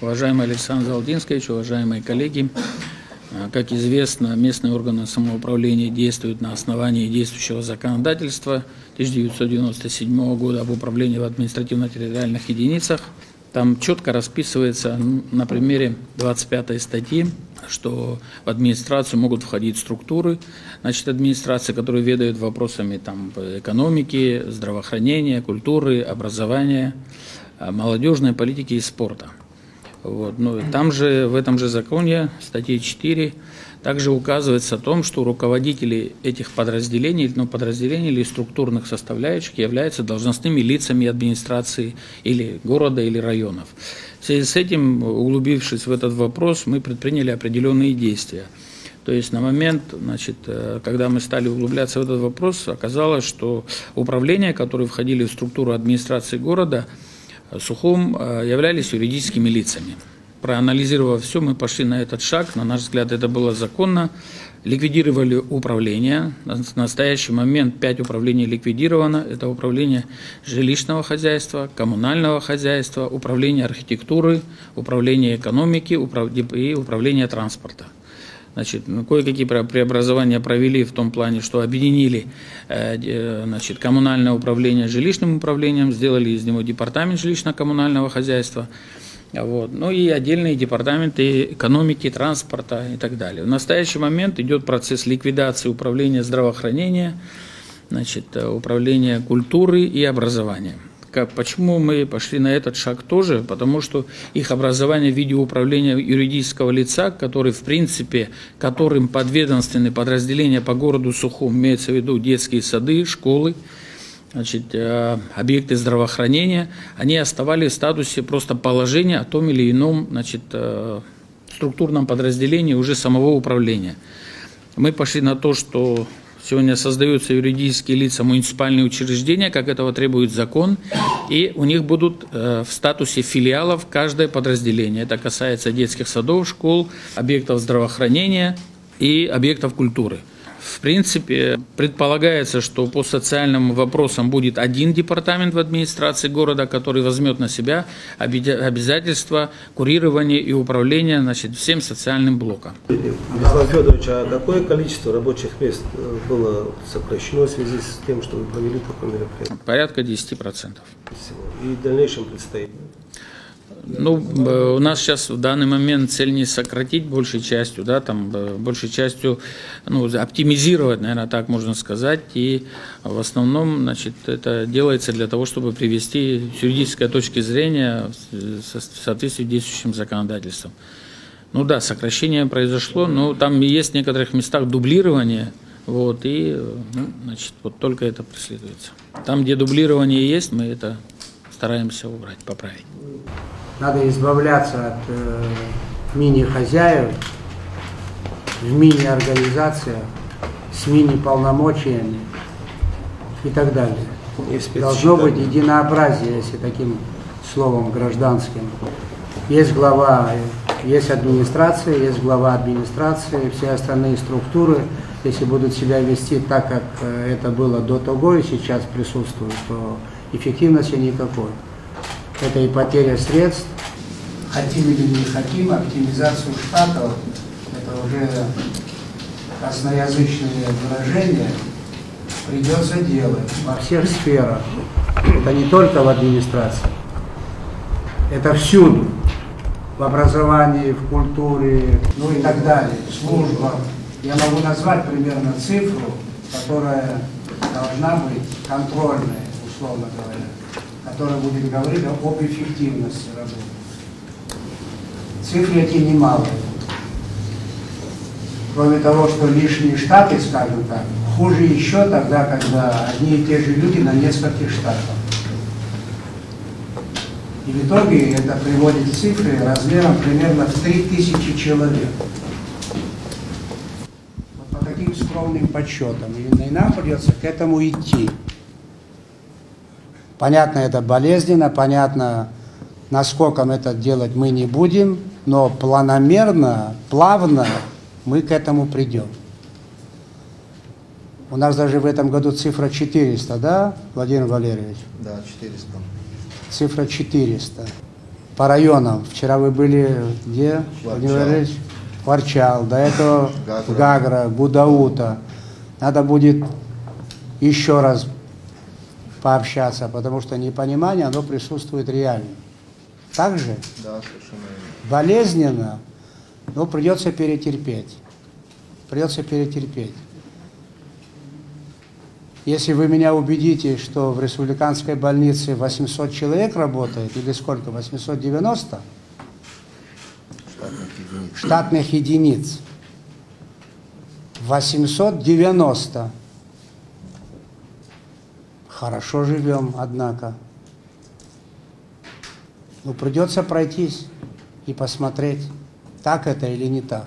Уважаемый Александр Золотинский, уважаемые коллеги, а, как известно, местные органы самоуправления действуют на основании действующего законодательства 1997 года об управлении в административно-территориальных единицах. Там четко расписывается на примере 25 статьи, что в администрацию могут входить структуры, значит, администрации, которые ведают вопросами там, экономики, здравоохранения, культуры, образования, а, молодежной политики и спорта. Вот. Ну, там же, в этом же законе, статье 4, также указывается о том, что руководители этих подразделений, ну, подразделений или структурных составляющих являются должностными лицами администрации или города или районов. В связи с этим, углубившись в этот вопрос, мы предприняли определенные действия. То есть на момент, значит, э, когда мы стали углубляться в этот вопрос, оказалось, что управления, которые входили в структуру администрации города, Сухом э, являлись юридическими лицами. Проанализировав все, мы пошли на этот шаг. На наш взгляд, это было законно. Ликвидировали управление. На настоящий момент пять управлений ликвидировано. Это управление жилищного хозяйства, коммунального хозяйства, управление архитектуры, управление экономики и управление транспорта. Значит, ну, кое-какие преобразования провели в том плане, что объединили э, значит, коммунальное управление с жилищным управлением, сделали из него департамент жилищно-коммунального хозяйства, вот. ну и отдельные департаменты экономики, транспорта и так далее. В настоящий момент идет процесс ликвидации управления здравоохранения, значит, э, управления культуры и образования. Как, почему мы пошли на этот шаг тоже? Потому что их образование в виде управления юридического лица, который, в принципе, которым подведомственные подразделения по городу Сухум, имеется в виду детские сады, школы, значит, э, объекты здравоохранения, они оставались в статусе просто положения о том или ином значит, э, структурном подразделении уже самого управления. Мы пошли на то, что Сегодня создаются юридические лица, муниципальные учреждения, как этого требует закон, и у них будут э, в статусе филиалов каждое подразделение. Это касается детских садов, школ, объектов здравоохранения и объектов культуры. В принципе, предполагается, что по социальным вопросам будет один департамент в администрации города, который возьмет на себя обязательства курирования и управления значит, всем социальным блоком. Вячеслав Федорович, а какое количество рабочих мест э, было сокращено в связи с тем, что вы провели такое мероприятие? Порядка 10%. И в дальнейшем предстоит? Ну, у нас сейчас в данный момент цель не сократить большей частью, да, там большей частью, ну, оптимизировать, наверное, так можно сказать, и в основном, значит, это делается для того, чтобы привести с юридической точки зрения в соответствии с действующим законодательством. Ну да, сокращение произошло, но там есть в некоторых местах дублирование, вот, и, ну, значит, вот только это преследуется. Там, где дублирование есть, мы это стараемся убрать, поправить. Надо избавляться от э, мини-хозяев в мини-организациях с мини-полномочиями и так далее. Должно быть единообразие, если таким словом гражданским. Есть глава, есть администрация, есть глава администрации, все остальные структуры, если будут себя вести так, как э, это было до того и сейчас присутствует, то эффективности никакой это и потеря средств, хотим или не хотим, оптимизацию штатов, это уже косноязычные выражения, придется делать во всех сферах. Это не только в администрации, это всюду. В образовании, в культуре, ну и так далее, в службах. Я могу назвать примерно цифру, которая должна быть контрольная, условно говоря которая будет говорить об эффективности работы. Цифры эти немалые. Кроме того, что лишние штаты, скажем так, хуже еще тогда, когда одни и те же люди на нескольких штатах. И в итоге это приводит цифры размером примерно в 3000 человек. Вот по таким скромным подсчетам. И нам придется к этому идти. Понятно, это болезненно, понятно, насколько мы это делать мы не будем, но планомерно, плавно мы к этому придем. У нас даже в этом году цифра 400, да, Владимир Валерьевич? Да, 400. Цифра 400. по районам. Вчера вы были где? Владимир. Валерьевич? Ворчал. До этого Гагра. Гагра, Будаута. Надо будет еще раз пообщаться, потому что непонимание, оно присутствует реально. Также Да, совершенно верно. болезненно, но придется перетерпеть. Придется перетерпеть. Если вы меня убедите, что в республиканской больнице 800 человек работает, или сколько, 890 Штатных единиц. штатных единиц, 890. Хорошо живем, однако. Ну, придется пройтись и посмотреть, так это или не так.